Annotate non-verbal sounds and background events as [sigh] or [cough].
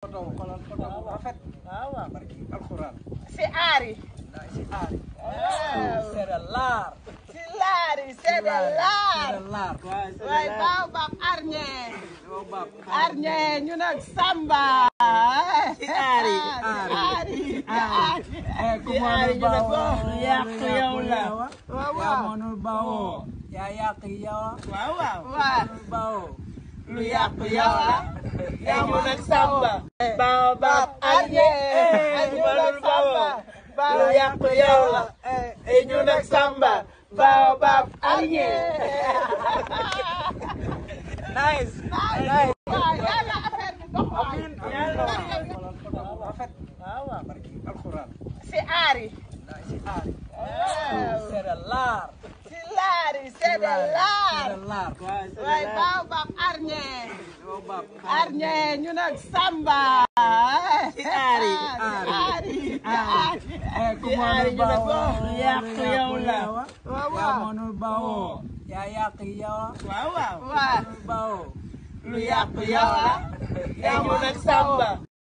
photo xoolal photo bu rafet. waaw waaw barki alxuraan. si aar yi. si aar yi. waaw c'est de l'art. si laar yi c'est de l'art. waay baaw baab arñe. arñe ñu nag samba. si aar yi aar yi aar yi. Ah. Eh, ku mënul bawoo yàq yow la. waaw waaw mënul bawoo. yaa yàq yow. waaw waaw. mënul bawoo. lu yàq yow la. Namunak samba, baobab anye, anyunak samba, balayak peyola, samba, anye. [laughs] Nice, nice. Amin. Al-Quran. Si Ari. Si Ari. anye. arñe ñu nag samba ari ari ari eh, yàq yow la waaw mënul bawoo yaa yàq yow waaw waaw mënul bawoo lu yàq yow la eh, yaa ñu nag samba